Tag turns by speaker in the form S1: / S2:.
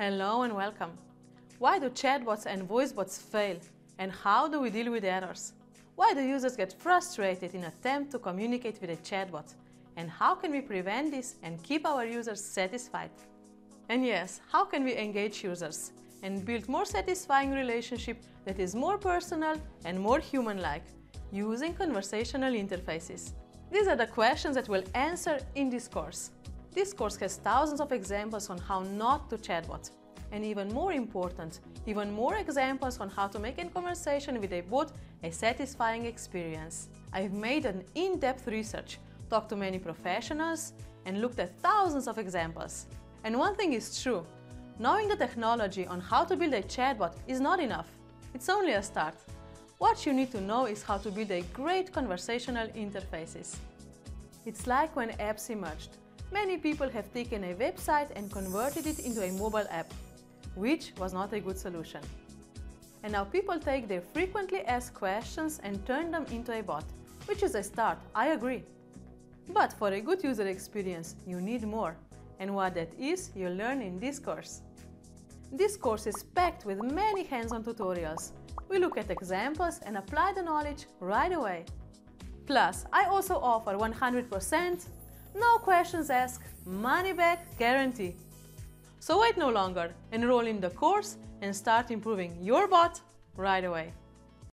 S1: Hello and welcome. Why do chatbots and voicebots fail? And how do we deal with errors? Why do users get frustrated in attempt to communicate with a chatbot? And how can we prevent this and keep our users satisfied? And yes, how can we engage users and build more satisfying relationship that is more personal and more human-like using conversational interfaces? These are the questions that we'll answer in this course. This course has thousands of examples on how not to chatbot. And even more important, even more examples on how to make a conversation with a bot a satisfying experience. I've made an in-depth research, talked to many professionals, and looked at thousands of examples. And one thing is true, knowing the technology on how to build a chatbot is not enough. It's only a start. What you need to know is how to build a great conversational interfaces. It's like when apps emerged. Many people have taken a website and converted it into a mobile app, which was not a good solution. And now people take their frequently asked questions and turn them into a bot, which is a start, I agree. But for a good user experience, you need more. And what that is, you'll learn in this course. This course is packed with many hands-on tutorials. We look at examples and apply the knowledge right away. Plus, I also offer 100% no questions asked, money back guarantee. So wait no longer, enroll in the course and start improving your bot right away.